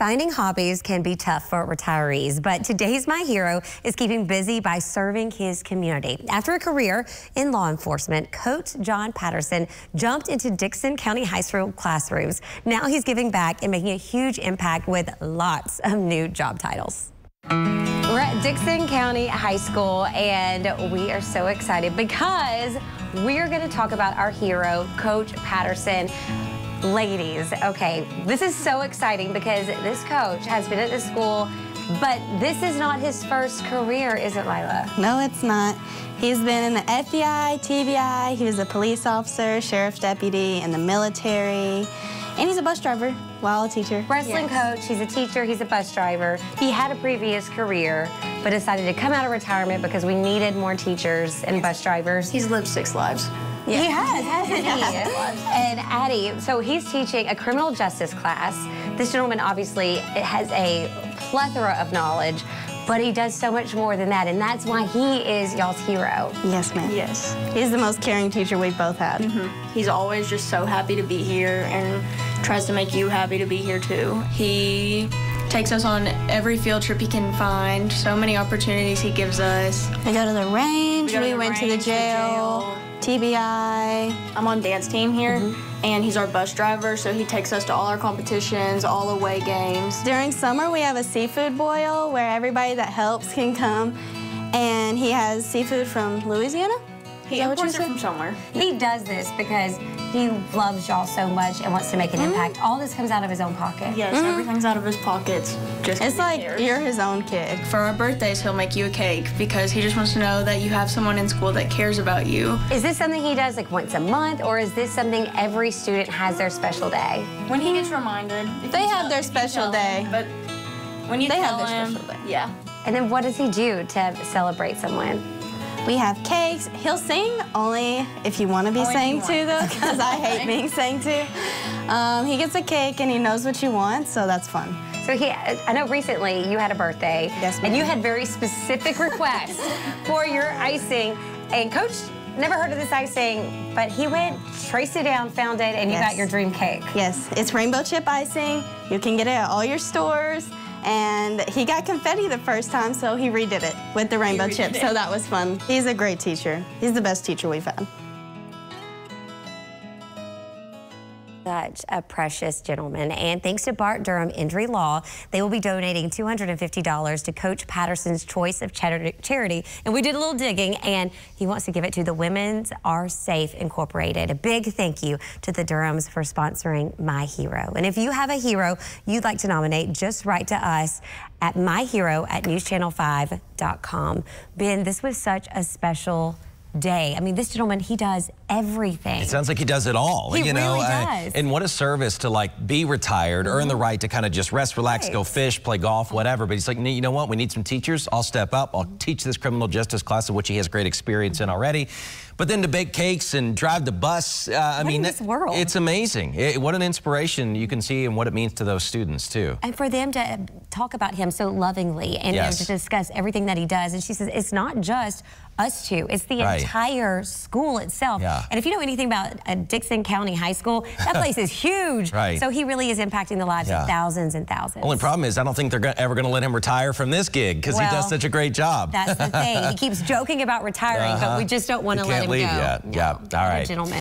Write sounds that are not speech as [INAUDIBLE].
Finding hobbies can be tough for retirees, but today's My Hero is keeping busy by serving his community. After a career in law enforcement, Coach John Patterson jumped into Dickson County High School classrooms. Now he's giving back and making a huge impact with lots of new job titles. We're at Dickson County High School and we are so excited because we're going to talk about our hero, Coach Patterson. Ladies, okay, this is so exciting because this coach has been at the school, but this is not his first career, is it, Lila? No, it's not. He's been in the FBI, TBI, he was a police officer, sheriff's deputy, in the military, and he's a bus driver while a teacher. Wrestling yes. coach, he's a teacher, he's a bus driver. He had a previous career, but decided to come out of retirement because we needed more teachers and bus drivers. He's lived six lives. Yeah. He has, hasn't he? and Addie, so he's teaching a criminal justice class. This gentleman obviously has a plethora of knowledge, but he does so much more than that, and that's why he is y'all's hero. Yes, ma'am. Yes. He's the most caring teacher we've both had. Mm -hmm. He's always just so happy to be here and tries to make you happy to be here too. He takes us on every field trip he can find. So many opportunities he gives us. We go to the range. We, we the went range, to the jail. jail. TBI. I'm on dance team here, mm -hmm. and he's our bus driver, so he takes us to all our competitions, all away games. During summer, we have a seafood boil where everybody that helps can come, and he has seafood from Louisiana. He imports it from somewhere. He does this because he loves y'all so much and wants to make an mm -hmm. impact. All this comes out of his own pocket. Yes, mm -hmm. everything's out of his pockets. Just it's like cares. you're his own kid. For our birthdays, he'll make you a cake because he just wants to know that you have someone in school that cares about you. Is this something he does like once a month, or is this something every student has their special day? When he gets reminded. They have their special day. Him, but when you they tell have their him, special day. Yeah. And then what does he do to celebrate someone? We have cakes. He'll sing only if you want to be sang to, though, because I hate being [LAUGHS] sang to. Um, he gets a cake and he knows what you want, so that's fun. So he, I know recently you had a birthday. Yes, And you had very specific requests [LAUGHS] for your icing. And Coach never heard of this icing, but he went, traced it down, found it, and you yes. got your dream cake. Yes, it's rainbow chip icing. You can get it at all your stores. And he got confetti the first time, so he redid it with the rainbow chip. So that was fun. He's a great teacher. He's the best teacher we've had. Such a precious gentleman. And thanks to Bart Durham Injury Law, they will be donating $250 to Coach Patterson's Choice of Charity. And we did a little digging, and he wants to give it to the Women's Are Safe Incorporated. A big thank you to the Durhams for sponsoring My Hero. And if you have a hero you'd like to nominate, just write to us at myhero at newschannel5.com. Ben, this was such a special day. I mean, this gentleman, he does everything. It sounds like he does it all. He you really know, does. Uh, and what a service to like be retired, mm -hmm. earn the right to kind of just rest, relax, right. go fish, play golf, whatever. But he's like, you know what? We need some teachers. I'll step up. I'll teach this criminal justice class, of which he has great experience in already. But then to bake cakes and drive the bus, uh, I mean, this world? it's amazing. It, what an inspiration you can see and what it means to those students too. And for them to talk about him so lovingly and yes. you know, to discuss everything that he does. And she says it's not just us two, it's the right. entire school itself. Yeah. And if you know anything about uh, Dickson County High School, that place is [LAUGHS] huge. Right. So he really is impacting the lives yeah. of thousands and thousands. Only problem is I don't think they're ever going to let him retire from this gig because well, he does such a great job. That's the thing. he keeps joking about retiring, uh -huh. but we just don't want to let him leave go. Yet. No. Yeah. All right. Gentleman.